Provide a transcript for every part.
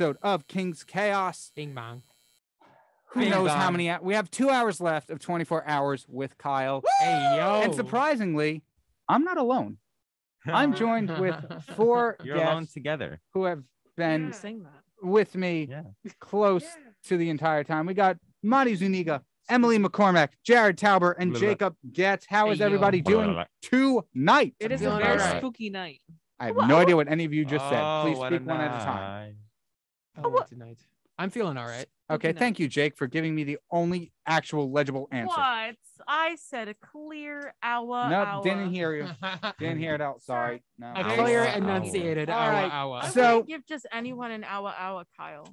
another episode of Kyng's Chaos. Bing bong. Who Bing knows how many? We have two hours left of 24 hours with Kyle. Hey yo. And surprisingly, I'm not alone. I'm joined with four You're alone guests together. who have been saying that. with me Yeah. close to the entire time. We got Monty Zuniga, Emily McCormack, Jared Tauber, and Blah, blah. Jacob Goetz. How is Hey, everybody Blah, blah, doing blah. tonight? It is a very alright. spooky night. I have no idea what any of you just said. Oh, Please what speak one at a time. Night. Oh, what tonight? I'm feeling all right. Oh, okay, Spooky thank you, Jake, for giving me the only actual legible answer. What? I said a clear hour. Nope, hour. didn't hear you. Didn't hear it out. Sorry. No. A clear hour. enunciated All hour right. hour. I So- so give just anyone an hour hour, Kyle.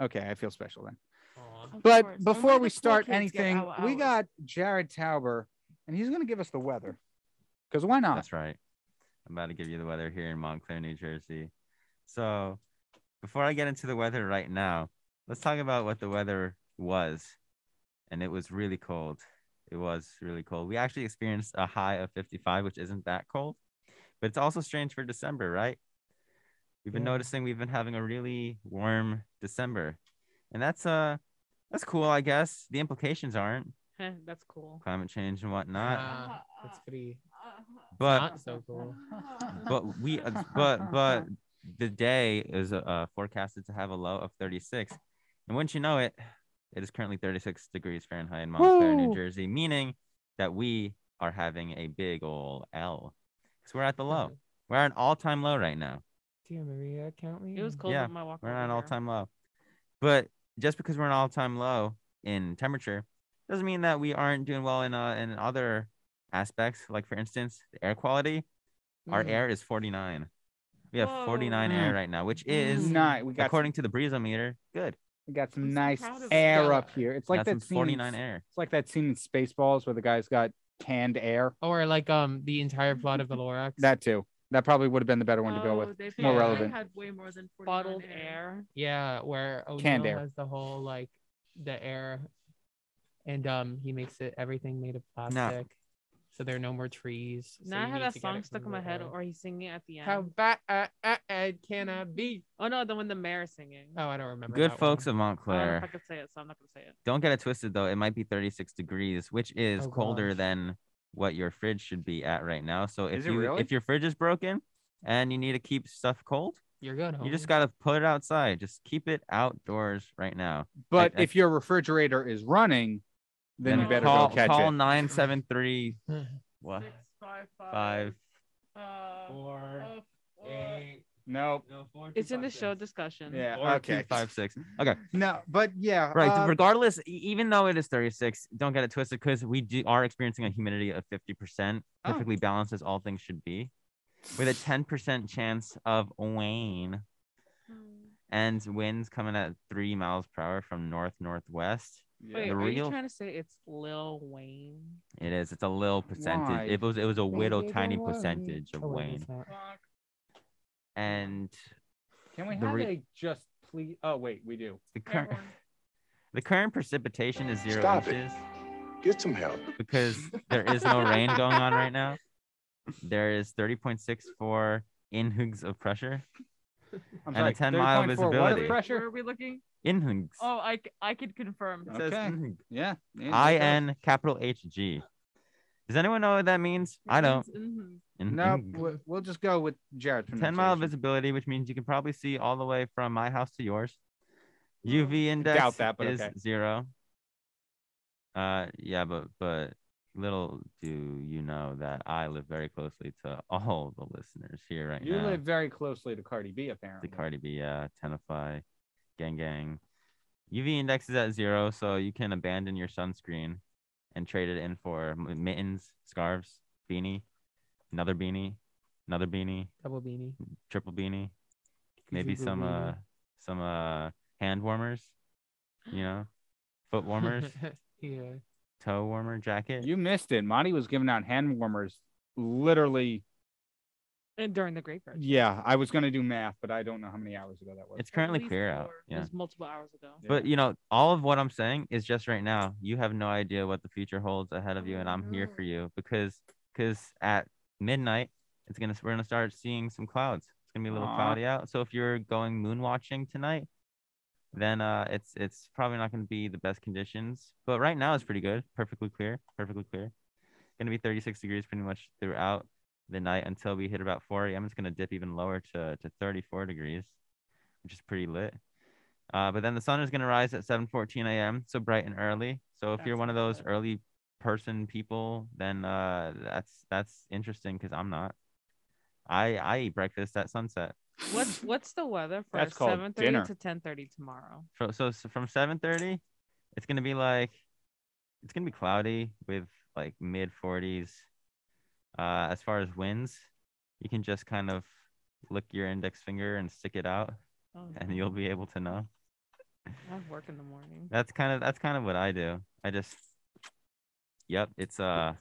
Okay, I feel special then. Aw. Of But course. before Only we the cool start kids get anything, hour we hours. got Jared Tauber, and he's going to give us the weather. Because why not? That's right. I'm about to give you the weather here in Montclair, New Jersey. So, before I get into the weather right now, let's talk about what the weather was. And it was really cold. It was really cold. We actually experienced a high of 55, which isn't that cold, but it's also strange for December, right? We've been Yeah. noticing we've been having a really warm December. And that's uh that's cool, I guess. The implications aren't Heh, That's cool. climate change and whatnot. Ah, that's pretty but not so cool. but we uh, but but the day is uh, forecasted to have a low of 36 and once you know it it is currently 36 degrees fahrenheit in montclair new jersey meaning that we are having a big ol' l because we're at the low we're at an all-time low right now Dear Maria, count me. It was in. cold Yeah, on my walk. we're over at an all-time low but just because we're an all-time low in temperature doesn't mean that we aren't doing well in uh in other aspects like for instance the air quality our Mm. air is 49 we have Whoa. 49 air Mm. right now which is Nice. We got according to the breezometer good we got some I'm nice proud air you. up here. It's like That's that scene. 49 in, air It's like that scene in Spaceballs where the guy's got canned air. Or like um the entire plot of the Lorax. That too. That probably would have been the better one to go Oh, with. they More relevant. Had way more than Bottled air. air. Yeah, where Canned O'Neill air. has the whole like the air, and um he makes it everything made of plastic, No. So there are no more trees. so now I have that song stuck in my head, or he's singing at the end. How bad uh, uh, uh, can I be? Oh no, the one the mayor's singing. Oh, I don't remember. good that folks one. of I don't know if I montclair could say it, so I'm not gonna say it. don't get it twisted though it might be 36 degrees which is Oh, colder gosh. than what your fridge should be at right now so if you really? if your fridge is broken and you need to keep stuff cold You're good. you just got to put it outside just keep it outdoors right now But I- if your refrigerator is running, then you better call go catch call it. 973 Hmm. what Six, five, five. five Uh, Four, uh, four. eight, Nope. no, four, It's two, in the five, show discussion. Yeah. Four, okay. five, six. Okay. No, but yeah. Right. uh, regardless, even though it is 36, don't get it twisted because we do, are experiencing a humidity of 50%, Oh. perfectly balanced as all things should be, with a 10% chance of rain Hmm. and winds coming at three miles per hour from north northwest. Yeah. Wait, The are real- you trying to say it's Lil Wayne? It is. It's a little percentage. Why? It was. It was a little tiny percentage of Oh, Wayne, it's not. Fuck. and Can we have re- a just please? Oh wait, we do. the current the current precipitation is zero Stop it. inches. Get some help. because there is no rain going on right now. There is 30.64 inhugs of pressure. I'm And a 10 mile 30.4 What visibility. of pressure? are we looking? Inhugs. Oh, I I could confirm. It says Okay. inhug. Yeah. yeah, I it does. N capital H G. Does anyone know what that means? I don't. In- No, inhug. we- we'll just go with Jared. 10 mile visibility, which means you can probably see all the way from my house to yours. UV index doubt that, but is okay. zero. Uh, yeah, but but little do you know that I live very closely to all the listeners here right You now. You live very closely to Cardi B, the apparently. Cardi B, uh, Tenify, Gang Gang. UV index is at zero, so you can abandon your sunscreen and trade it in for mittens, scarves, beanie, another beanie, another beanie, Double beanie. triple beanie, maybe Quadruple some uh some uh hand warmers, you know, foot warmers, yeah. toe warmer jacket. You missed it. Monty was giving out hand warmers. Literally, And during the graveyard. yeah. I was gonna do math, but I don't know how many hours ago that was. It's currently least clear out. four. It Yeah. was multiple hours ago. But you know, all of what I'm saying is just right now. You have no idea what the future holds ahead of you, and I'm here for you because because at midnight it's gonna we're gonna start seeing some clouds, It's gonna be a little Aw. cloudy out. So if you're going moon watching tonight, then uh, it's it's probably not gonna be the best conditions. But right now it's pretty good. Perfectly clear. Perfectly clear. Gonna be 36 degrees pretty much throughout the night until we hit about 4 a.m. It's gonna dip even lower to to 34 degrees, which is pretty lit. Uh, but then the sun is gonna rise at 7:14 a.m. So bright and early. So if you're one of those good. early person people, then uh, that's that's interesting because I'm not. I I eat breakfast at sunset. What's what's the weather for seven thirty to ten thirty tomorrow? So, so s- from 7:30, it's gonna be like, it's gonna be cloudy with like mid 40s. Uh, as far as winds, you can just kind of lick your index finger and stick it out, Oh, and you'll be able to know. I have work in the morning. That's kind of that's kind of what I do. I just, yep, it's uh,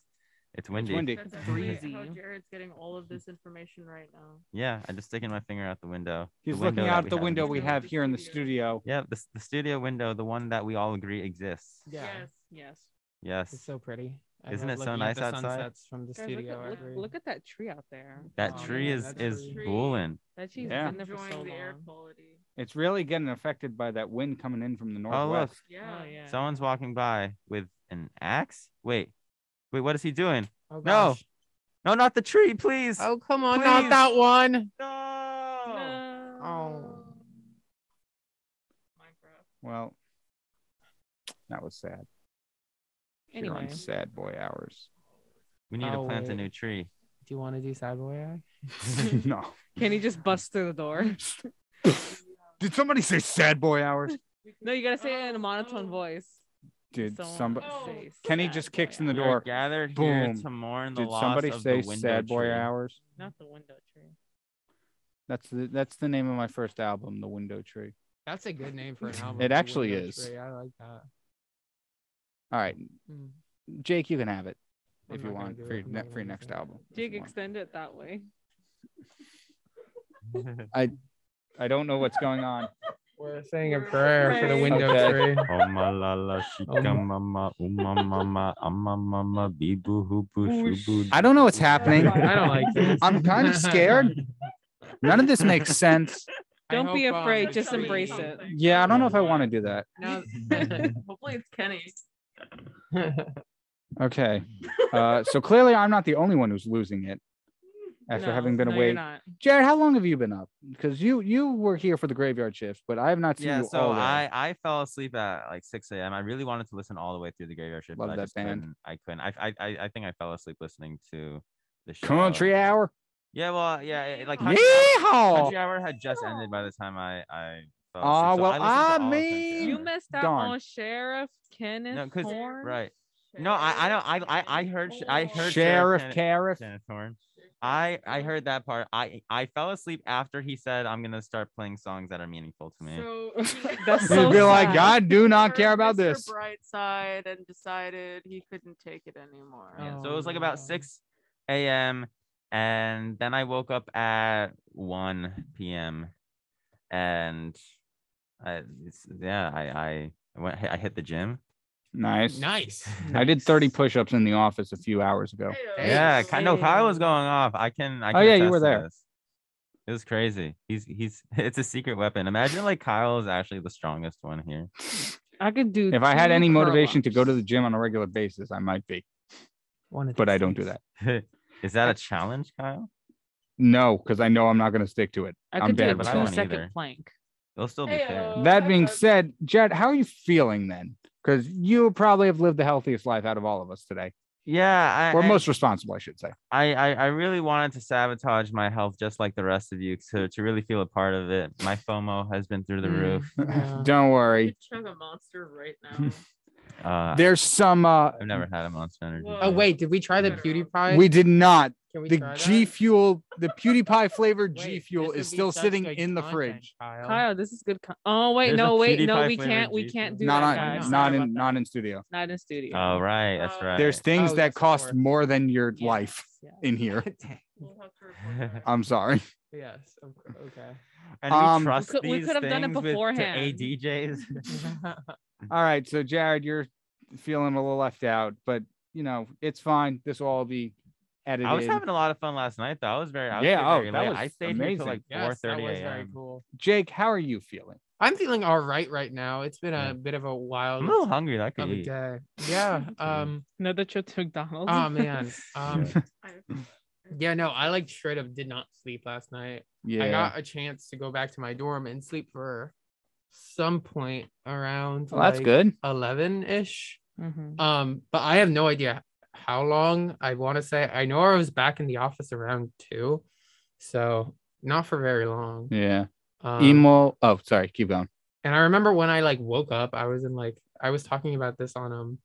it's windy. windy. That's actually Breezy. how Jared's getting all of this information right now. Yeah, I'm just sticking my finger out the window. He's the window looking out the window we have here in the Studio. studio. Yeah, the, the studio window, the one that we all agree exists. Yeah. Yes, yes. Yes. It's so pretty. I Isn't it so nice outside? Sunsets from the Guys, look, studio. at, look, look at that tree out there. That Oh, tree man, is that's is pretty. That tree's Yeah. been there for Enjoying so the air long. quality. It's really getting affected by that wind coming in from the Oh look, northwest. Yeah. Oh yeah. someone's walking by with an axe. Wait, wait, what is he doing? Oh, No. gosh. No, not the tree, please. Oh come on, Please. not that one. no. No. Oh. Minecraft. Well, that was sad. Here on sad boy hours. We need Oh, to plant a new tree. Do you want to do sad boy eye? no. can he just bust through the door? Did somebody say sad boy hours? No, you gotta say it in a monotone Oh. voice. Did Someone somebody? Oh, say Kenny sad just boy kicks in the We hours. are door. gathered here Boom. to mourn the Did loss somebody of say the window sad boy tree. hours? Not the window tree. That's the that's the name of my first album, The Window Tree. That's a good name for an album. It actually is. Tree, I like that. All right, Mm. Jake, you can have it I'm if you want for your, ne- for your next album. Jake, extend it that way. I I don't know what's going on. We're saying a prayer for the window Okay. tree. Oh my la la Um, shika mama uma mama amma mama bee boo hoo boo shoo boo. I don't know what's happening. I don't like this. I'm kind of scared. None of this makes sense. I Don't be hope, um, afraid, the just tree- embrace it. Yeah, I don't know if I want to do that. Now, Hopefully it's Kenny. Okay. Uh, so clearly, I'm not the only one who's losing it after No, having been no, away. Jared, how long have you been up? Because you you were here for the graveyard shift, but I have not seen Yeah, you so all day. I I fell asleep at like 6 a.m. I really wanted to listen all the way through the graveyard shift. Love but I just band. couldn't. I couldn't. I, I I I think I fell asleep listening to the show. Country hour. Yeah, well, yeah, it- like Yeehaw! country, country hour had just ended by the time I I. Fell Aw, asleep. So well, I I all of Country mean- You Hour. missed out Darn. on Sheriff Kenneth no, because Horn. right. No, I I know I I I heard sh- I heard Sheriff Kenneth- Kenneth Horn. I I heard that part. I I fell asleep after he said I'm gonna start playing songs that are meaningful to me. So That's You'd so be like, sad. God, do not care about Mr. this. Brightside and decided he couldn't take it anymore. Yeah, so Oh, it was like about 6 a.m. and then I woke up at 1 p.m. and I it's, yeah, I I I went I hit the gym. Nice. nice. I did 30 push-ups in the office a few hours ago. Yeah, Hey, I know Kyle was going off. I can I Oh, can yeah, you were there. this. It was crazy. He's he's it's a secret weapon. Imagine like Kyle is actually the strongest one here. I could do. If I had any motivation to go to the gym on a regular basis, I might be, One but these I don't do that. is that a challenge, Kyle? No, because I know I'm not going to stick to it. I I'm could do bad a with I two won't that. second either. plank. It'll still be fair. Heyo. That being said, Jed, how are you feeling then? Because you probably have lived the healthiest life out of all of us today, Yeah, I, or I- most responsible, I should say. I, I I really wanted to sabotage my health just like the rest of you to to really feel a part of it. My FOMO has been through the Mm, roof. yeah. Don't I worry. could chug a monster right now. Uh, There's some. uh I've never had a Monster Energy. Oh wait, did we try the PewDiePie? We did not. Can we The try that? G Fuel, the PewDiePie flavored Wait, G this Fuel would is be still such sitting good in the content, fridge. Kyle. Kyle, this is good. Con- oh wait, There's a no, wait, no, PewDiePie we can't. We G can't do Not that, on, guys. not Sorry in, about not in studio. not in studio. Oh right, that's Uh, right. There's things Oh, that of cost course. more than your Yes, life yes. in here. We'll have to record that. I'm sorry. yes. of cour- Okay. and um, we trust We could- we these could have done it things with- to beforehand. ADJs. All right, so Jared, you're feeling a little left out, but you know it's fine. This will all be edited. I was having a lot of fun last night though. I was very I was Yeah, stayed oh, very that late. was I stayed here amazing. till like Yes, four that thirty was very a.m. cool. Jake, how are you feeling? I'm feeling all right right now. It's been a Yeah. bit of a wild I'm a little hungry. That could of a eat. day. Yeah. Um. Another trip to McDonald's. Oh man. Um. Yeah. No. I like straight up did not sleep last night. Yeah. I got a chance to go back to my dorm and sleep for some point around well, that's like good. 11 ish. Mhm. Um, but I have no idea how long. I want to say I know I was back in the office around two, so not for very long. Yeah. Um, Emo. Oh, sorry. Keep going. and I remember when I like woke up, I was in like I was talking about this on um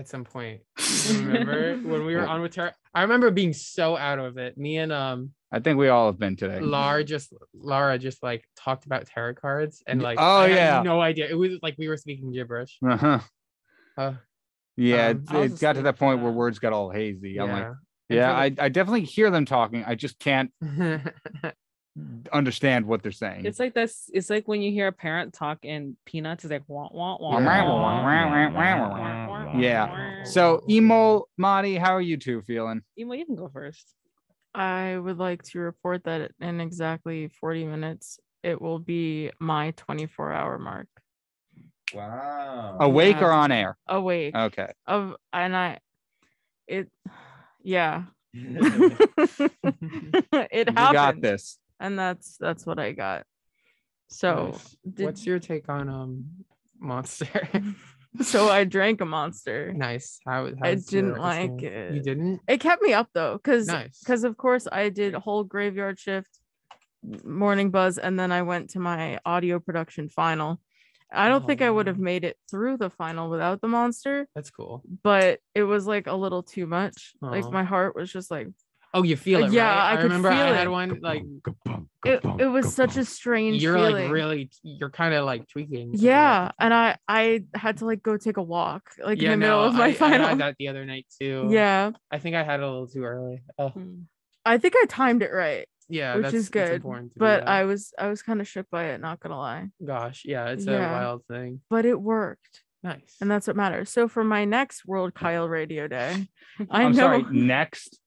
at some point. Remember when we were on with Tara? I remember being so out of it. Me and um I think we all have been today. Laura just Laura just like talked about tarot cards and like oh, I had yeah. no idea. It was like we were speaking gibberish. Uh-huh. Uh, Yeah, Um, it, it got to asleep that for point where words got all hazy. I'm like, And yeah, for I, I definitely hear them talking. I just can't understand what they're saying. It's like this. It's like when you hear a parent talk in Peanuts. It's like wah wah wah. Yeah. wah, wah, wah, Yeah. wah. So, Emo, Monty, how are you two feeling? Emo, you can go first. I would like to report that in exactly 40 minutes, it will be my 24 hour mark Wow. Awake Yeah. or on air? awake Okay. of and I it yeah it You got this. and that's that's what I got so Nice. did- What's your take on um Monster? so I drank a monster nice. How, I didn't like it. You didn't? it kept me up though because Nice. because of course I did a whole graveyard shift, morning buzz, and then I went to my audio production final. I don't think I would have Oh. made it through the final without the monster, That's cool. but it was like a little too much. Like my heart was just like Oh, you feel uh, it? Yeah, right? I could remember I feel had it. one like it. It was such a strange you're feeling. like really you're kind of like tweaking. yeah, it. and I I had to like go take a walk like yeah, in the middle no, of my I, I final. had that the other night too. yeah, I think I had it a little too early. Oh, I think I timed it right, yeah, which that's, is good. important But. I was I was kind of shook by it, not gonna lie. gosh, yeah, it's a Yeah. wild thing. But it worked. Nice. and that's what matters. So for my next World Kyle Radio Day, I I'm know. sorry. Next.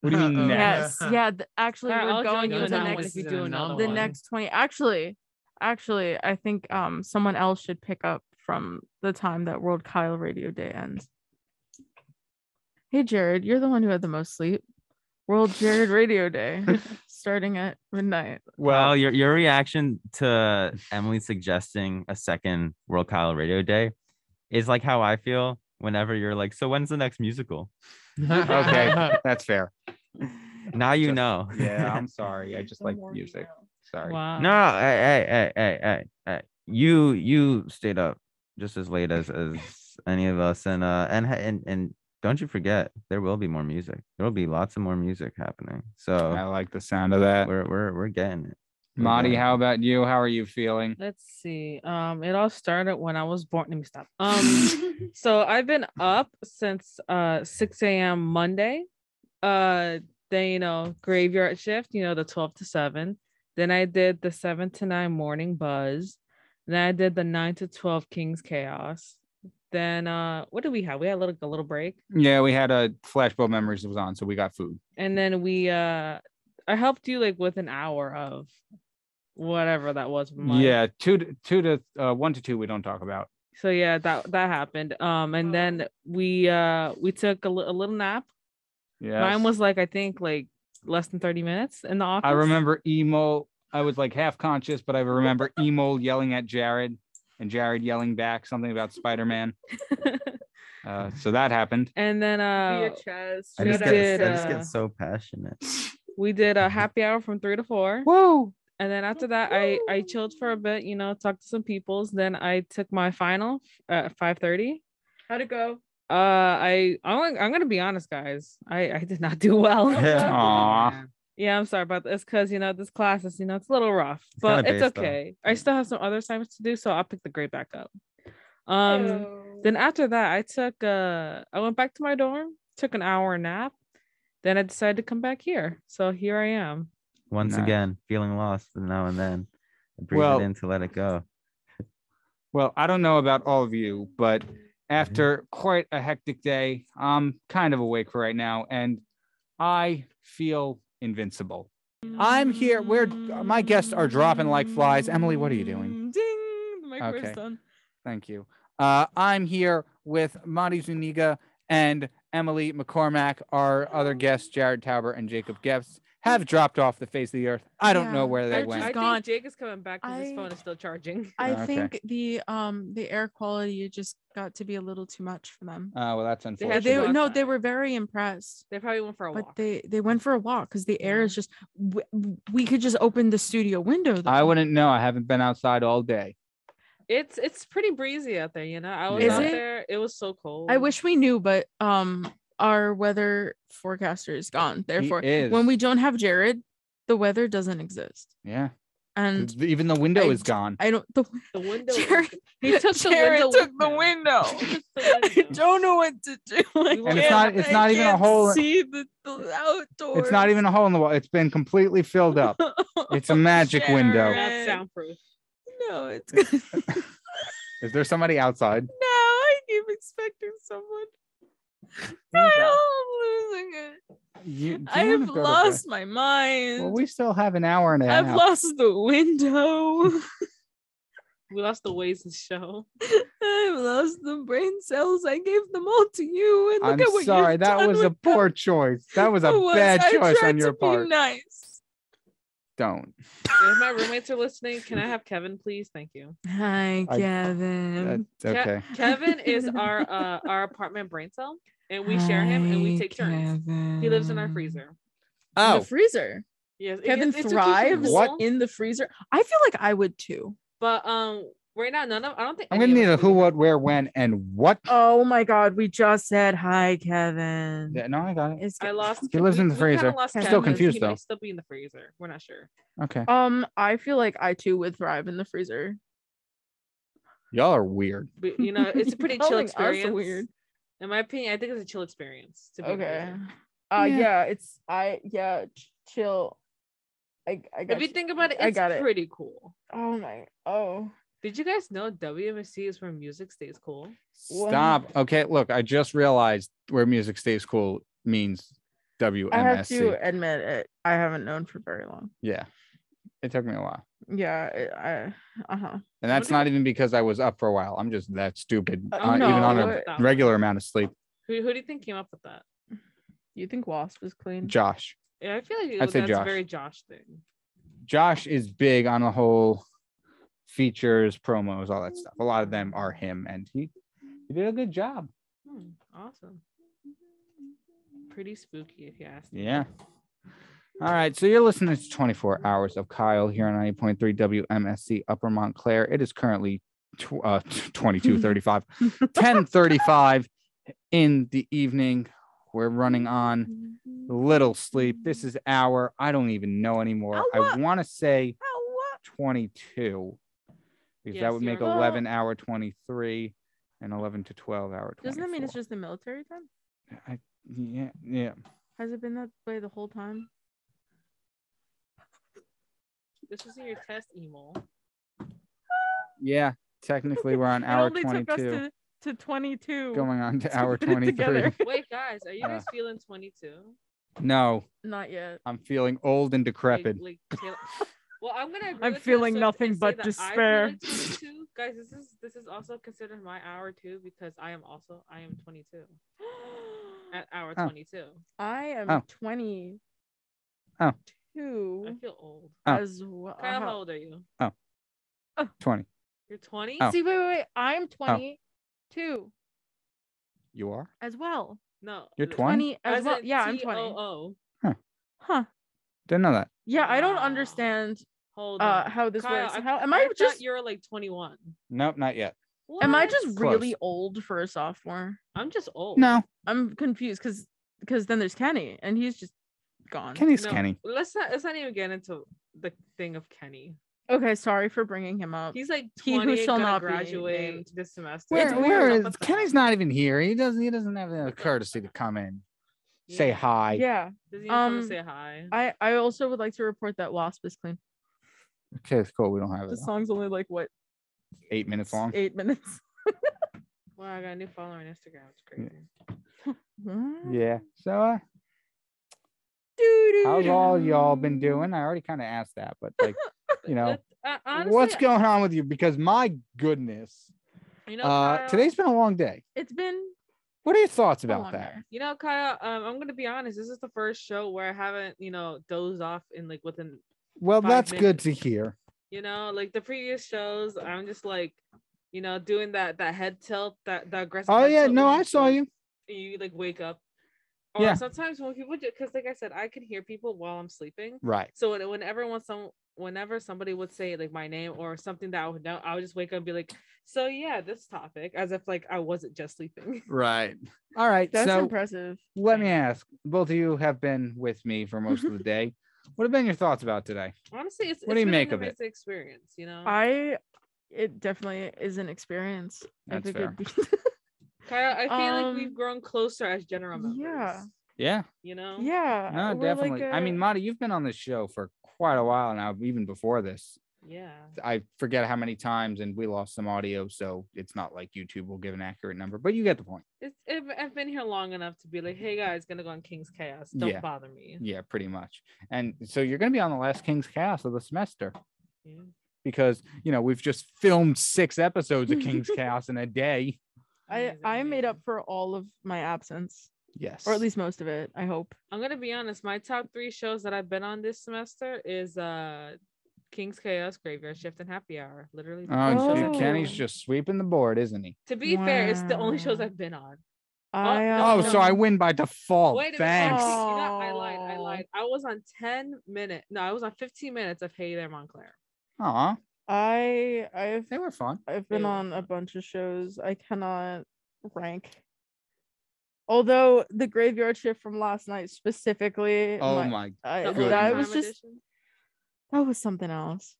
What do you mean Uh-oh. next? Yes, yeah. th- actually, Alright, we're I'll going join you into in the that one next if you do another the one. next twenty. Actually, actually, I think um someone else should pick up from the time that World Kyle Radio Day ends. Hey Jared, you're the one who had the most sleep. World Jared Radio Day, starting at midnight. Well, your your reaction to Emily suggesting a second World Kyle Radio Day is like how I feel whenever you're like, so when's the next musical? Okay, that's fair. Now you Just- know. Yeah, I'm sorry. I just like music. Sorry. Wow. No, hey, hey, hey, hey, hey, hey. You you stayed up just as late as as any of us, and uh, and and and don't you forget, there will be more music. There will be lots of more music happening. So I like the sound of that. we're we're we're getting it. We're Monty, getting it. how about you? How are you feeling? Let's see. Um, it all started when I was born. Let me stop. Um, so I've been up since uh 6 a.m. Monday. Uh, then you know graveyard shift. You know the 12 to 7. Then I did the 7 to 9 morning buzz. Then I did the 9 to 12 Kyng's Chaos. Then uh, what did we have? We had a little a little break. Yeah, we had a flashbulb memories was on, so we got food. and then we uh i helped you like with an hour of whatever that was my- Yeah, two to two to uh, one to two. We don't talk about. so yeah that that happened um and then we uh we took a, little nap Yeah, mine was like i think like less than 30 minutes in the office I remember emo. I was like half conscious, but I remember emo yelling at Jared and Jared yelling back something about Spider Man. Uh, so that happened. and then uh chest. I we just, did, get, I just uh, get so passionate. we did a happy hour from three to four Woo! And then after that i i chilled for a bit you know talked to some peoples then i took my final at 5 30 How'd it go? Uh, I I'm, I'm gonna be honest, guys. I I did not do well. Yeah. Yeah, I'm sorry about this because you know this class is you know it's a little rough, It's but it's based, though. okay. I still have some other assignments to do, so I'll pick the grade back up. Um, then after that, I took uh I went back to my dorm, took an hour nap, then I decided to come back here. So here I am. Once Nice. again, feeling lost now and then. I breathe Well- it in to let it go. Well, I don't know about all of you, but after quite a hectic day. I'm kind of awake for right now, and I feel invincible. I'm here. We're my guests are dropping like flies. Emily, what are you doing? Ding! The microphone's Okay. done. Thank you. Uh, I'm here with Mari Zuniga and Emily McCormack. Our other guests, Jared Tauber and Jacob Goetz, have dropped off the face of the earth. I don't know where they they're went. I gone. think Jake is coming back because his phone is still charging. I Okay. think the um the air quality just got to be a little too much for them. Uh, well, that's had They, to unfortunate. go no, they were very impressed. They probably went for a walk, But walk. they they went for a walk because the air is just w- we could just open the studio window. I wouldn't know. I haven't been outside all day. It's it's pretty breezy out there, you know. I was Is out it? there. It was so cold. I wish we knew, but um our weather forecaster is gone. Therefore, is. when we don't have Jared, the weather doesn't exist. Yeah. And Even the window I is gone. I don't the the window. Jared, he took the Jared window. took the window. He took I don't know what to do. I And it's can't- not- it's I not even a hole- See the, the outdoors. It's not even a hole in the wall. It's been completely filled up. It's a magic window. Not Jared. soundproof. No, it's good. Is there somebody outside? No, I keep expecting someone. I am losing it. You, I have go to bed? lost my mind. Well, we still have an hour and a half. I've lost the window. We lost the ways to show. I've lost the brain cells. I gave them all to you, and look I'm at what sorry. you've That done was a with them. poor choice. That was a was. bad I choice tried on your to be part. nice. Don't. If my roommates are listening, can I have Kevin, please? Thank you. Hi, I- Kevin. That's Ke- okay. Kevin is our uh our apartment brain cell, and we share him, and we Hi, take turns. He lives in our freezer. Oh, the freezer. Yes, Kevin gets- it's a keep thrives What? in the freezer. I feel like I would too. But um, right now, none of I don't think I'm gonna of need a who, do what, where, when, and what. Oh my god, we just said hi, Kevin. Yeah, no, I got it. It's I lost. He lives we- in the freezer. I'm still confused, he though. May still be in the freezer. We're not sure. Okay. Um, I feel like I too would thrive in the freezer. Y'all are weird. But you know, it's a pretty chill experience. weird. In my opinion, I think it's a chill experience. To be in Okay. freezer. Uh Yeah. yeah. it's I yeah, ch- chill. I I got If you you. think about it, I it's got it. pretty cool. Oh my oh Did you guys know WMSC is where music stays cool? Wow. Stop. Okay, look, I just realized where music stays cool means WMSC. I have to admit it. I haven't known for very long. Yeah. It took me a while. Yeah, it, I uh-huh. And that's not even because I was up for a while. I'm just that stupid, Uh, uh, even on a it- regular amount of sleep. Who, who do you think came up with that? You think Wasp is clean? Josh. Yeah, I feel like I'd say that's Josh. a very Josh thing. Josh is big on the whole features, promos, all that stuff. A lot of them are him, and he, he did a good job. Hmm, awesome. Pretty spooky, if you ask me. Yeah. All right. So you're listening to 24 Hours of Kyle here on 90.3 WMSC Upper Montclair. It is currently tw- uh, 22:35, 10:35 in the evening. We're running on little sleep. This is our, I don't even know anymore. I want to say Oh, 22 because Yes, that would make right. 11 hour 23 and 11 to 12 hour 24. Doesn't that mean it's just the military time? I, yeah, yeah. Has it been that way the whole time? This was in your test email. Yeah, technically we're on It hour only took us 22 to, to 22. going on to to hour put it 23. together. Wait, guys, are you guys Uh, feeling 22? No, Not yet. I'm feeling old and Like- decrepit. like Taylor- well, I'm gonna. agree I'm with Taylor feeling Swift nothing and say but that I feel despair. like 22. Guys, this is this is also considered my hour too because I am also I am 22 at hour Oh. 22. I am Oh. 20. Oh. Two I feel old. Oh. as well. Kyle, how old are you? oh 20. You're 20. Oh. See, wait, wait, wait. I'm 22 You are? as well. No, You're 20? 20 as as well. Yeah, I'm 20. T-O-O. Huh. Didn't know that. Yeah, I don't understand Hold uh how this Kyle, works. I, How am I I just you're like 21. Nope, not yet. am I just Close. really old for a sophomore? I'm just old. No, I'm confused because because then there's Kenny and he's just gone. Kenny's No, Kenny. Let's not let's not even get into the thing of Kenny. Okay, sorry for bringing him up. He's like He who shall not graduate this semester. Where, It's where weird. is What's Kenny's not even here. He doesn't he doesn't have the courtesy to come in. Say hi. yeah, Does he even come Um, say hi? I I also would like to report that Wasp is clean. Okay, it's cool. We don't have it. The song's only like what Eight minutes long. eight minutes. Wow, I got a new follower on Instagram. It's crazy. What? Yeah. So uh, Doo-doo. How's all y'all been doing? I already kind of asked that, but like, you know, uh, honestly, what's going on with you? Because my goodness, You know, uh, Kyle, today's been a long day. It's been What are your thoughts about that? You know, Kyle. Um, I'm gonna be honest. This is the first show where I haven't, you know, dozed off in like within, Well, that's good to hear. you know, like the previous shows. I'm just like, you know, doing that that head tilt, that that aggressive. Oh yeah, no, I saw you. You like wake up. Or Yeah. sometimes when people, because like I said, I can hear people while I'm sleeping. Right. So when, whenever when some whenever somebody would say like my name or something that I would know, I would just wake up and be like, so yeah, this topic, as if like I wasn't just sleeping. Right. All right. That's so impressive. let me ask. Both of you have been with me for most of the day. What have been your thoughts about today? Honestly, it's What do you been make of it? amazing experience. You know, I it definitely is an experience. That's I think fair. it'd be Kyle, I feel like Um, we've grown closer as general members. yeah. Yeah. You know. yeah. No, we're like definitely. I mean, a- Marty, you've been on this show for quite a while now, even before this. Yeah. I forget how many times, and we lost some audio, so it's not like YouTube will give an accurate number, but you get the point. It's it, I've been here long enough to be like, hey guys, gonna go on Kyng's Chaos. Don't Yeah. bother me. Yeah, pretty much. And so you're going to be on the last Kyng's Chaos of the semester Yeah. because, you know, we've just filmed six episodes of Kyng's Chaos in a day. I Amazing, I made up for all of my absence, Yes. or at least most of it. I hope. I'm gonna be honest. My top three shows that I've been on this semester is uh Kyng's Chaos, Graveyard Shift, and Happy Hour. Literally. the Oh, three shows gee, I've been Kenny's just sweeping the board, isn't he? To be fair, it's the only shows I've been on. I no, Oh, no, so I win by default. Wait a minute. Thanks. You know, I lied. I lied. I was on 10 minutes. No, I was on 15 minutes of Hey There, Montclair. Aw, I I've they were fun. I've been They on a bunch of shows. I cannot rank. Although the graveyard shift from last night specifically, Oh my- my. I, that was just edition. that was something else.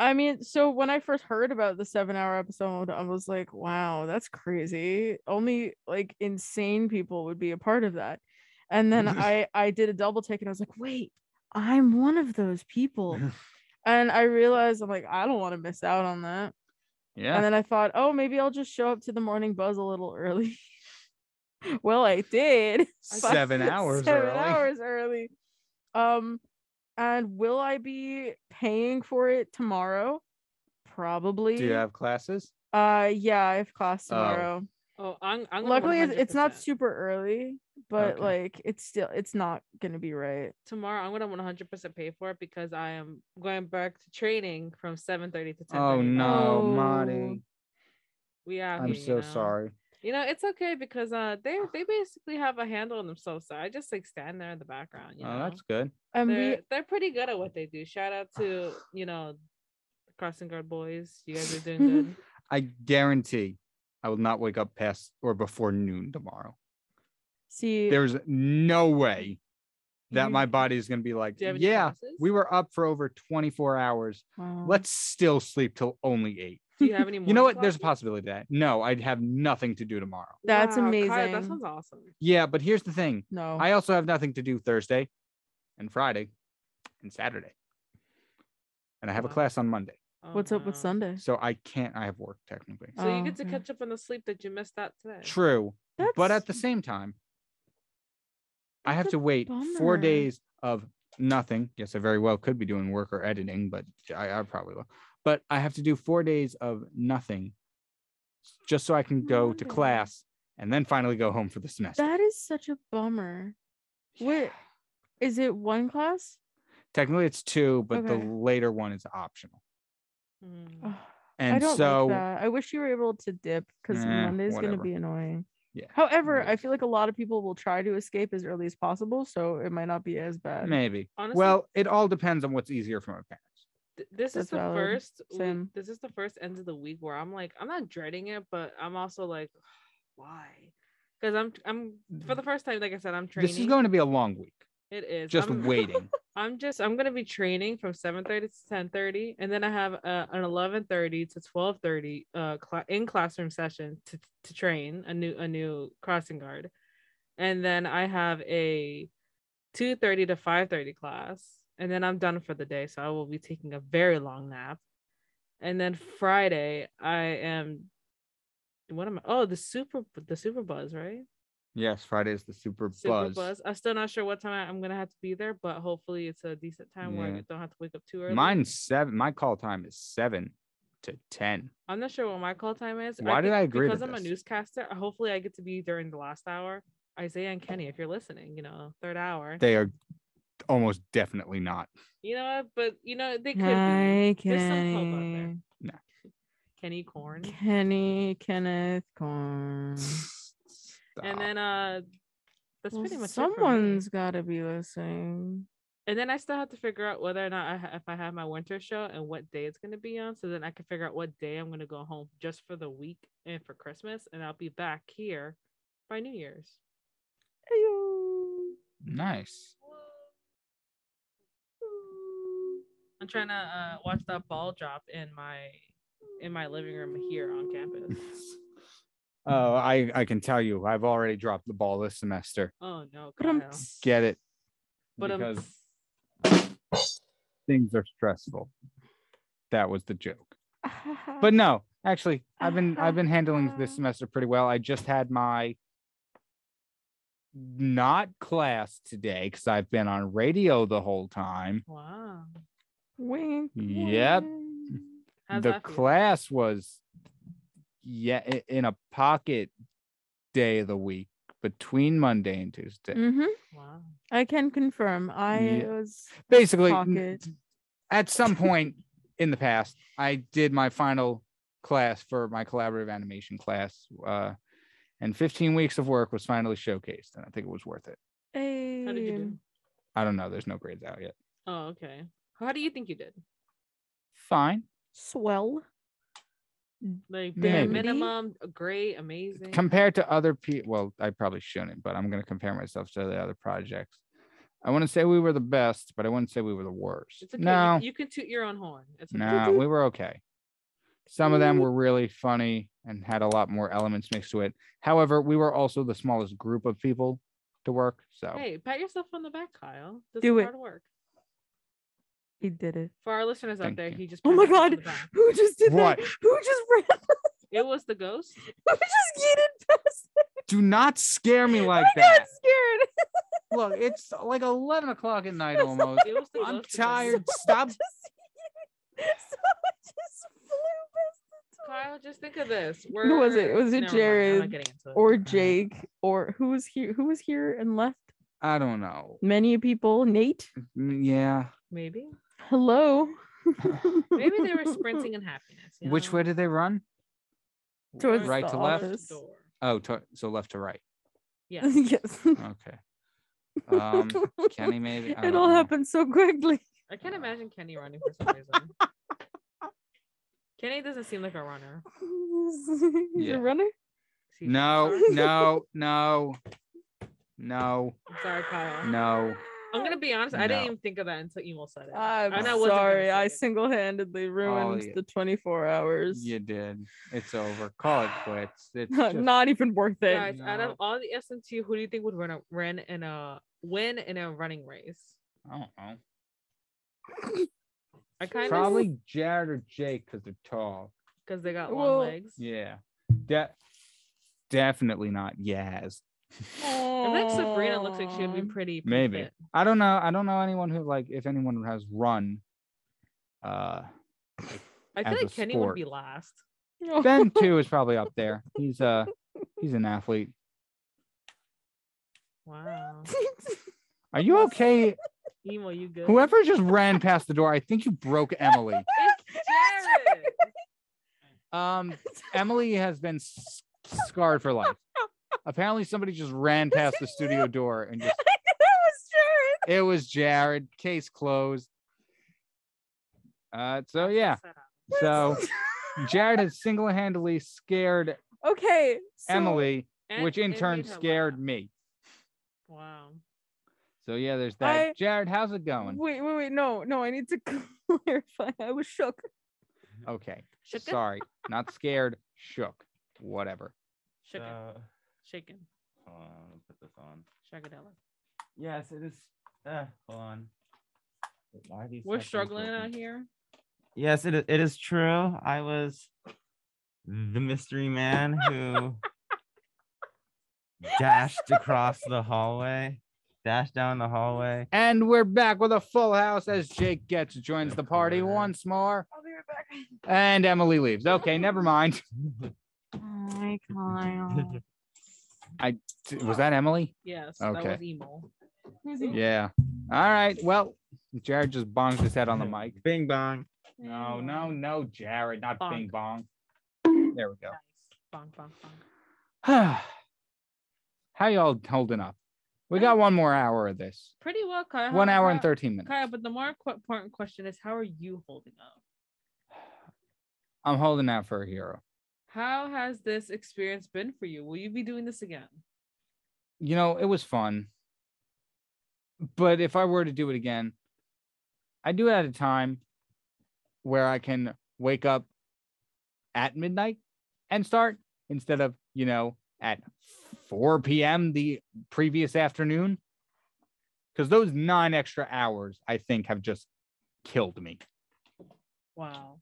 I mean, so when I first heard about the seven hour episode, I was like, wow, that's crazy. Only like insane people would be a part of that. And then I I did a double take and I was like, wait, I'm one of those people. and I realized I'm like, I don't want to miss out on that. Yeah. And then I thought, oh, maybe I'll just show up to the morning buzz a little early. well, I did. Seven hours Seven early. hours early. Um, and will I be paying for it tomorrow? Probably. Do you have classes? Uh, yeah, I have class Oh. tomorrow. Oh, I'm, I'm gonna Luckily, it's, it's not super early, but Okay. like it's still it's not gonna be right. tomorrow. I'm gonna 100 percent pay for it because I am going back to training from 7:30 to 10:30. Oh no, Oh. Marty. we are. I'm here, so you know? sorry. You know, it's okay because uh, they they basically have a handle on themselves. So I just like stand there in the background. You Oh, know, that's good. And they're we they're pretty good at what they do. Shout out to you know, crossing guard boys. You guys are doing good. I guarantee I will not wake up past or before noon tomorrow. see There's no way that you- my body is going to be like, Do you have any yeah, classes? we were up for over 24 hours. wow. Let's still sleep till only eight. Do you have any? You know what? morning There's a possibility that no, I'd have nothing to do tomorrow. That's Wow, Kyle, amazing. that sounds awesome. Yeah, but here's the thing no. I also have nothing to do Thursday and Friday and Saturday. And I have a class on Monday. Oh, What's up with wow. Sunday? So I can't, I have work technically. So you Oh, get to okay. catch up on the sleep that you missed out today. True. But at the same time, I That's have a to wait four bummer. days of nothing. Yes, I very well could be doing work or editing, but I, I probably will. But I have to do four days of nothing just so I can go to Monday. class and then finally go home for the semester. That is such a bummer. Wait, is it one class? Technically, it's two, but the Okay. later one is optional. Mm. And I don't so, like that. I wish you were able to dip because Eh, Monday's gonna be annoying. Yeah, However, it I feel like a lot of people will try to escape as early as possible, so it might not be as bad. maybe. Honestly, well, it all depends on what's easier for my parents. th- this That's is the valid. first week, Same. this is the first end of the week where I'm like I'm not dreading it, but I'm also like why? Because I'm I'm for the first time, like I said, I'm training. This is going to be a long week. It is Just I'm, waiting. I'm just I'm gonna be training from 7:30 to 10:30, and then I have uh, an 11:30 to 12:30 uh cla- in classroom session to to train a new a new crossing guard, and then I have a 2:30 to 5:30 class, and then I'm done for the day. So I will be taking a very long nap, and then Friday I am What am I? Oh, the super the super buzz, right? Yes, Friday is the super, Super buzz. buzz. I'm still not sure what time I- I'm gonna have to be there, but hopefully it's a decent time where Yeah. I don't have to wake up too early. Mine's seven. My call time is seven to ten. I'm not sure what my call time is. Why did I agree to Because I'm a newscaster. Hopefully, I get to be during the last hour. Isaiah and Kenny, if you're listening, you know, third hour. They are almost definitely not. you know what? But you know, they could Hi, be. There's some hope out there. Kenny. Kenny Corn. Kenny Kenneth Corn. And then uh that's Well, pretty much it someone's got to be listening. And then I still have to figure out whether or not I ha- if I have my winter show and what day it's going to be on. So then I can figure out what day I'm going to go home just for the week and for Christmas, and I'll be back here by New Year's. Ayo. nice. I'm trying to uh, watch that ball drop in my in my living room here on campus. Oh, I I can tell you, I've already dropped the ball this semester. Oh no, Kyle. Get it? But because things are stressful. That was the joke. But no, actually, I've been I've been handling this semester pretty well. I just had my not class today because I've been on radio the whole time. wow, Wink. Yep. how's the class was yeah in a pocket day of the week between Monday and Tuesday. Mhm. Wow, I can confirm. I Yeah. was Basically, pocket. at some point in the past, I did my final class for my collaborative animation class, uh, and 15 weeks of work was finally showcased, and I think it was worth it. Hey. how did you do? I don't know. There's no grades out yet. Oh, okay. How do you think you did? Fine. Swell. Mm, like bare Maybe. minimum, uh, great, amazing. Compared to other people, well, I probably shouldn't, but I'm going to compare myself to the other projects. I wouldn't say we were the best, but I wouldn't say we were the worst. It's okay. No, you, can toot your own horn. It's okay. no, we were okay. Some of them mm-hmm. were really funny and had a lot more elements mixed to it. However, we were also the smallest group of people to work. So Hey, pat yourself on the back, Kyle. This Do is it. hard work. He did it. For our listeners out Thank there, you. he just. Oh my god. Who just did What? that? Who just ran? It was the ghost. Who just yeeted past? do not scare me like I got that. scared. Look, it's like 11 o'clock at night almost. It was the I'm ghost. tired. Stop. Just yeeted. Someone just flew past the door. Kyle, just think of this. Who was it? Was it Never mind, I'm Jared not getting into it. or Uh, Jake or who was here? Who was here and left? I don't know. Many people. Nate. Mm, Yeah. Maybe. Hello. Maybe they were sprinting in happiness. you Which know? way did they run? Towards right the to left? office. Door. Oh, to, so left to right. Yeah. yes. Okay. Um, Kenny maybe. I it don't all know. happened so quickly. I can't imagine Kenny running for some reason. Kenny doesn't seem like a runner. He's Yeah. a runner. Is No, no, no, no, I'm sorry, Kyle. no. I'm gonna be honest. I didn't even think of that until Emo said it. I'm And I sorry. say I single-handedly ruined yeah. the 24 hours. You did. It's over. Call it quits. It's Not, just- not even worth it. Guys, out No. of all the SMT, who do you think would run a run in a win in a running race? I don't know. I kind of Probably Jared or Jake because they're tall. because they got long legs. Yeah. De- definitely not Yaz. I think Sabrina looks like she would be pretty. pretty Maybe. fit. I don't know. I don't know anyone who like if anyone has run. Uh I feel like Kenny would be sport. last. Ben too is probably up there. He's uh he's an athlete. Wow. Are you okay? Emo, you good? Whoever just ran past the door, I think you broke Emily. It's Jared. Um, Emily has been s- scarred for life. Apparently, somebody just ran past the studio door and just. that was Jared. It was Jared. Case closed. Uh, so yeah, so Jared has single-handedly scared Okay. so- Emily, And which in it turn made her scared laugh. me. Wow. So yeah, there's that. I- Jared, how's it going? Wait, wait, wait. No, no. I need to clarify. I was shook. Okay, Shook it? sorry, not scared, shook, whatever. Shaken. So, Shaken. hold on, let me put this on. Shagadella. Yes, it is. Uh, hold on. Why are these We're struggling open? out here. Yes, it is, it is true. I was the mystery man who dashed across the hallway, dashed down the hallway. And we're back with a full house as Jake Goetz joins the party once more. I'll be right back. And Emily leaves. Okay, never mind. Hi, Kyle. I was that Emily? Yes, that Okay. was emo. Who's he? Yeah. All right. Well, Jared just bonged his head on the mic. Bing bong. No, no, no, Jared, not Bonk. Bing Bong. There we go. Nice. Bonk, bonk, bonk. How y'all holding up? We got one more hour of this. Pretty well, Kyle. One hour and 13 minutes. Kyle, but the more qu- important question is, how are you holding up? I'm holding out for a hero. How has this experience been for you? Will you be doing this again? You know, it was fun. But if I were to do it again, I do it at a time where I can wake up at midnight and start instead of, you know, at 4 p.m. the previous afternoon. Because those nine extra hours, I think, have just killed me. Wow.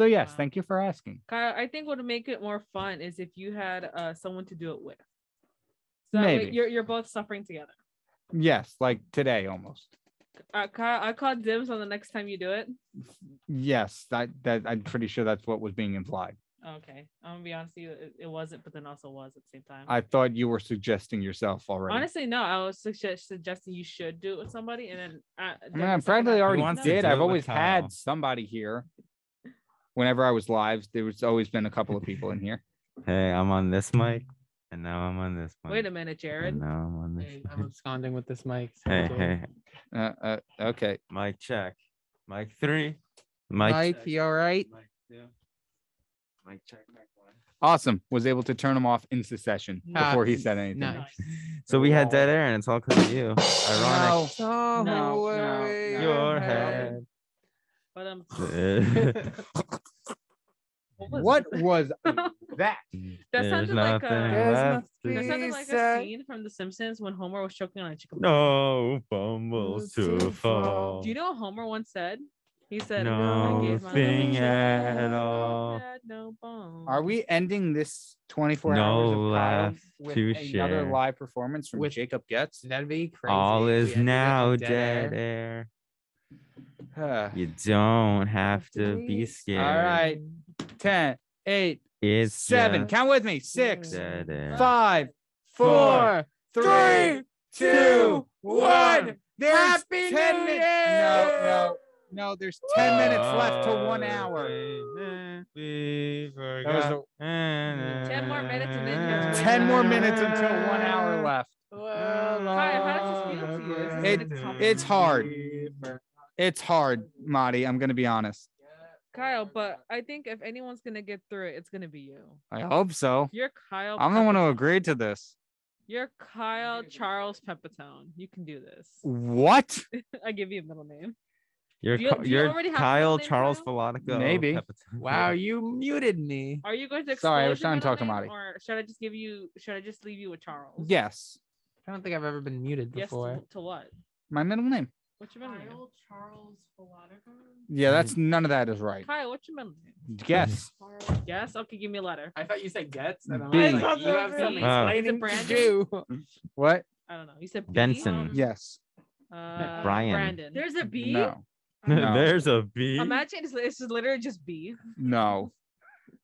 So, yes, Wow. thank you for asking. Kyle, I think what would make it more fun is if you had uh, someone to do it with. So Maybe. you're you're both suffering together. Yes, like today almost. Uh, Kyle, I call dibs on the next time you do it. Yes, that, that I'm pretty sure that's what was being implied. Okay, I'm gonna be honest with you, it, it wasn't, but then also was at the same time. I thought you were suggesting yourself already. Honestly, no, I was suggest- suggesting you should do it with somebody, and then uh, I then mean, I second practically already wants did. I've with always Kyle? had somebody here. Whenever I was live, there was always been a couple of people in here. Hey, I'm on this mic, and now I'm on this mic. Wait a minute, Jared. And now I'm on this. Hey, I'm absconding with this mic. Hey, so- hey, Uh, uh, okay. mic check. Mic three. Mic. Mike, check. you all right? Mic two. Mic check. Mic one. Awesome. Was able to turn him off in succession Ah, before he said anything. nice. So we had dead air, and it's all because of you. Ironic. So No, no, no. Your your head. But um, What was that? that sounded like a that sounded like a scene from The Simpsons when Homer was choking on a chicken. bone. No fumbles Too to far. fall. Do you know what Homer once said? He said, "I No gave my thing little at child all. no bone." Are we ending this 24 No hours of Kyle with to another share. live performance from With- Jacob Goetz? That'd be crazy. All is ended now dead air. air. You don't have to be scared. All right. 10, 8, It's 7. Count with me. 6, dead air. 5, 4, 3, 2, 1. There's Happy 10 New minutes. No, no, no. There's 10 minutes left to one hour. We That was the- 10 more minutes and then you have to 10 more minutes until one hour left. Well, Hi, how does this feel to you? It- it's hard. It's hard, Marty. I'm going to be honest. Kyle, but I think if anyone's gonna get through it, it's gonna be you. I hope so. You're Kyle. I'm the one who Pepitone. agreed to this. You're Kyle Charles Pepitone. You can do this. What? I give you a middle name. You're, Do you- do you you're already have a Kyle name, Charles Kyle? Maybe. Pepitone. Wow, you muted me. Are you going to? Sorry, I was trying to talk to name, Marty. Or should I just give you? Should I just leave you with Charles? Yes. I don't think I've ever been muted Yes. before. To, to what? My middle name. What's your middle name? Charles Falatico. Yeah, that's none of that is right. Kyle, what's your middle name? Guess. Yes. Okay, give me a letter. I thought you said gets. And I'm B. like, you have something that- explaining Is it to do. What? I don't know. You said B? Benson. Yes. Uh, Brian. Brandon. There's a B. No. No. There's a B. Imagine it's, it's just literally just B. No.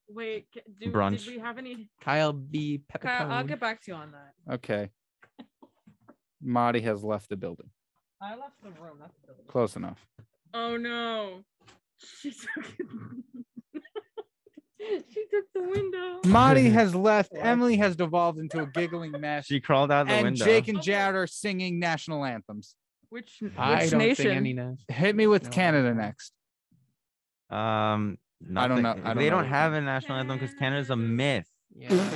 Wait, c- do, Brunch. did we have any? Kyle B. Kyle, I'll Pepitone. get back to you on that. Okay. Marty has left the building. I left the room, That's the building. Close enough. Oh no. She took she took the window. Marty has left. Emily has devolved into a giggling mess. She crawled out the and window. Jake and Jared are singing national anthems. Which I which don't nation? think any knows. Hit me with No. Canada next. Um, I don't nothing- know- I don't they know. don't have a national anthem because Canada's a myth. Yeah.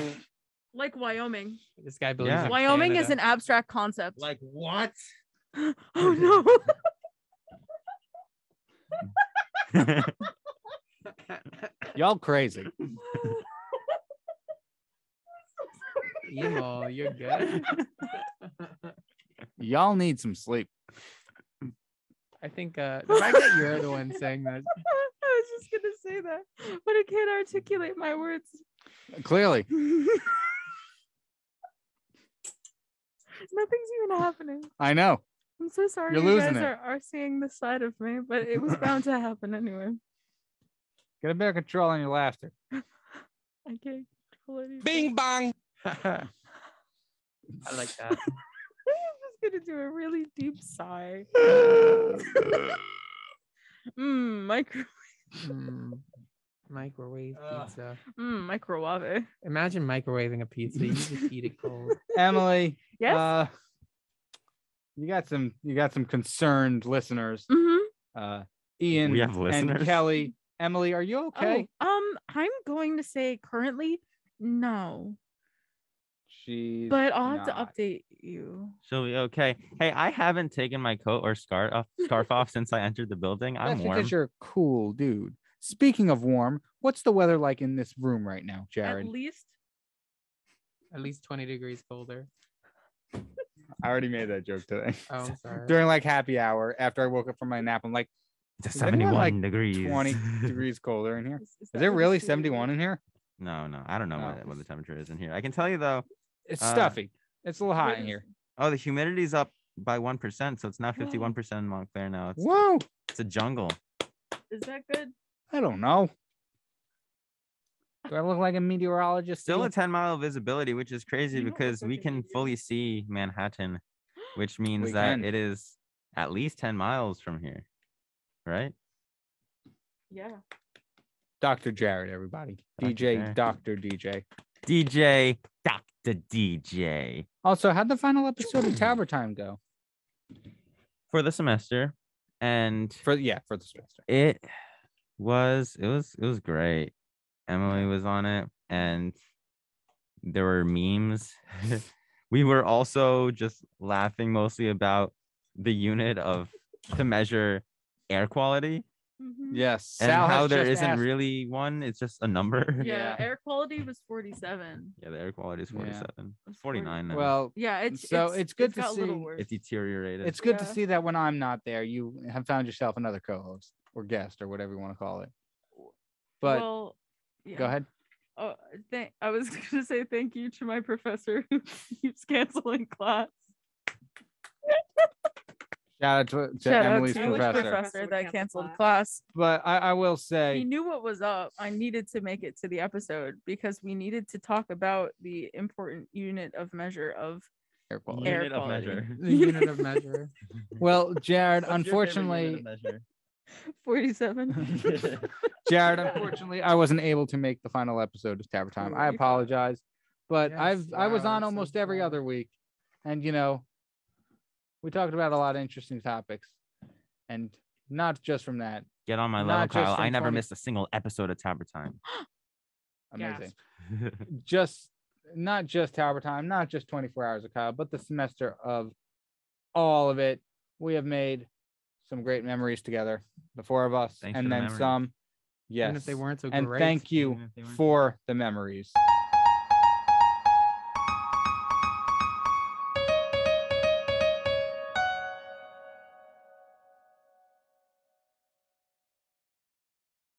Like Wyoming. This guy believes Yeah. in Wyoming is Canada. an abstract concept. Like what? oh no. Y'all crazy. emo. You're good. Y'all need some sleep. I think uh, the fact that you're the one saying that. I was just gonna say that, but I can't articulate my words. Clearly. Nothing's even happening. I know. I'm so sorry You're you losing guys it. are, are seeing this side of me, but it was bound to happen anyway. Get a bit of control on your laughter. I can't control anything. Bing bang. I like that. I'm just gonna do a really deep sigh. Mmm, micro Mm, microwave Ugh. pizza. mmm, microwave. Imagine microwaving a pizza. You just eat it cold. Emily, Yes. uh, you got some you got some concerned listeners. mm-hmm. Uh, Ian We have and? Kelly. Emily, are you okay? Oh, um, I'm going to say currently no, She's but I'll have to update you. She'll be okay. Hey, I haven't taken my coat or scarf off, scarf off since I entered the building. I'm That's warm. because you're a cool dude. Speaking of warm, what's the weather like in this room right now, Jared? At least At least 20 degrees colder. I already made that joke today. Oh, I'm sorry. During like happy hour after I woke up from my nap, I'm like It's is 71 like, degrees. 20 degrees colder in here. is, is Is it really 71 in here? No, no, I don't know Oh. what, what the temperature is in here. I can tell you though. It's Uh, stuffy. It's a little hot in here. Oh, the humidity's up by one percent, so it's now fifty-one percent in Montclair now. It's Whoa. it's a jungle. Is that good? I don't know. Do I look like a meteorologist? Still you? a ten mile visibility, which is crazy You don't because we can fully see Manhattan, which means We that can. it is at least ten miles from here, right? Yeah. Dr. Jared, everybody. Dr. DJ, Jared. Dr. DJ. DJ, Doctor DJ, Also, how'd the final episode of Tower Time go? for the semester, and For yeah, for the semester. it was it was it was great. Emily was on it, and there were memes. we were also just laughing mostly about the unit of to measure air quality Mhm. Yes. and Sal how there just isn't asked- really one. It's just a number. Yeah, Yeah. air quality was 47. Yeah, the air quality is Yeah. 47. It's 49 now. Well, Yeah, it's So it's good to got see- it deteriorated. it's good to see that when I'm not there, you have found yourself another co-host or guest or whatever you want to call it. But well, yeah. go ahead. Oh, thank. I was gonna say thank you to my professor who keeps canceling class. Shout out to, to Shout Emily's out to professor. professor that canceled class. class. But I, I will say He knew what was up. I needed to make it to the episode because we needed to talk about the important unit of measure of air quality. air Unit of measure. The unit of measure. Well, Jared, What's unit unfortunately, of measure? 47. Jared, unfortunately, I wasn't able to make the final episode of Tower Time. I apologize, but Yes, I've I was on that's so almost every sad. other week, and you know, we talked about a lot of interesting topics, and not just from that. Get on my level, Kyle. I never 20 missed a single episode of Tower Time. Amazing. Just not just Tower Time, not just 24 hours of Kyle, but the semester of all of it. We have made some great memories together, the four of us, Thanks and the then memories. some. Yes. Even if they weren't so and great. thank you Even if they weren't so for the memories.